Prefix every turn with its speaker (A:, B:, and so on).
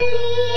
A: Música